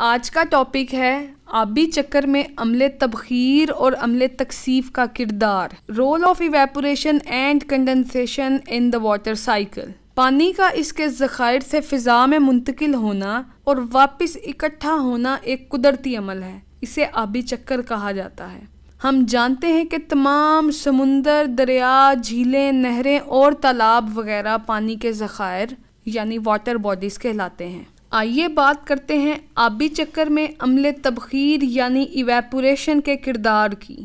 آج کا ٹاپک ہے آبی چکر میں عمل تبخیر اور عمل تکسیف کا کردار۔ Role of evaporation and condensation in the water cycle پانی کا اس کے ذخائر سے فضا میں منتقل ہونا اور واپس اکٹھا ہونا ایک قدرتی عمل ہے۔ اسے آبی چکر کہا جاتا ہے۔ ہم جانتے ہیں کہ تمام سمندر، دریا، جھیلیں، نہریں اور تالاب وغیرہ پانی کے ذخائر یعنی واٹر باڈیز کہلاتے ہیں۔ آئیے بات کرتے ہیں آبی چکر میں عمل تبخیر یعنی ایویپوریشن کے کردار کی۔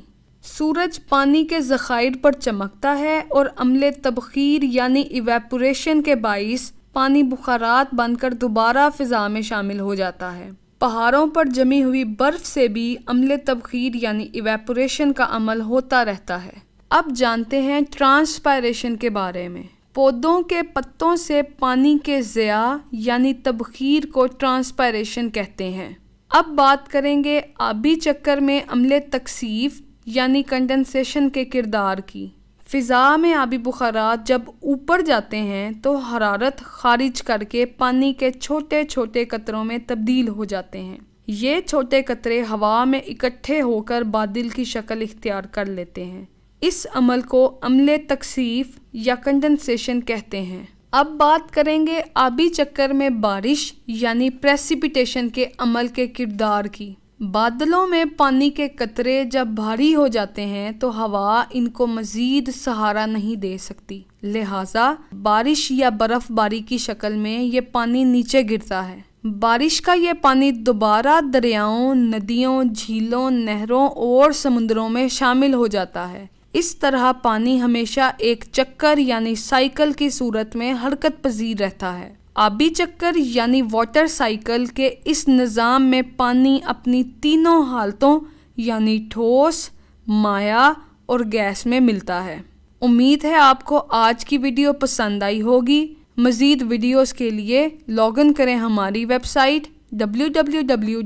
سورج پانی کے ذخائر پر چمکتا ہے اور عمل تبخیر یعنی ایویپوریشن کے باعث پانی بخارات بن کر دوبارہ فضا میں شامل ہو جاتا ہے۔ پہاڑوں پر جمی ہوئی برف سے بھی عمل تبخیر یعنی ایویپوریشن کا عمل ہوتا رہتا ہے۔ اب جانتے ہیں ٹرانسپائریشن کے بارے میں۔ پودوں کے پتوں سے پانی کے ضیاء یعنی تبخیر کو ٹرانسپائریشن کہتے ہیں۔ اب بات کریں گے آبی چکر میں عمل تکسیف یعنی کنڈنسیشن کے کردار کی۔ فضا میں آبی بخارات جب اوپر جاتے ہیں تو حرارت خارج کر کے پانی کے چھوٹے چھوٹے قطروں میں تبدیل ہو جاتے ہیں۔ یہ چھوٹے قطرے ہوا میں اکٹھے ہو کر بادل کی شکل اختیار کر لیتے ہیں۔ اس عمل کو عمل تکسیف یا کنڈنسیشن کہتے ہیں۔ اب بات کریں گے آبی چکر میں بارش یعنی پریسیپیٹیشن کے عمل کے کردار کی۔ بادلوں میں پانی کے قطرے جب بھاری ہو جاتے ہیں تو ہوا ان کو مزید سہارا نہیں دے سکتی۔ لہٰذا بارش یا برف باری کی شکل میں یہ پانی نیچے گرتا ہے۔ بارش کا یہ پانی دوبارہ دریاؤں، ندیوں، جھیلوں، نہروں اور سمندروں میں شامل ہو جاتا ہے۔ اس طرح پانی ہمیشہ ایک چکر یعنی سائیکل کی صورت میں حرکت پذیر رہتا ہے۔ آبی چکر یعنی واٹر سائیکل کے اس نظام میں پانی اپنی تینوں حالتوں یعنی ٹھوس مایا اور گیس میں ملتا ہے۔ امید ہے آپ کو آج کی ویڈیو پسند آئی ہوگی۔ مزید ویڈیوز کے لیے لاگ ان کریں ہماری ویب سائٹ ڈبلیو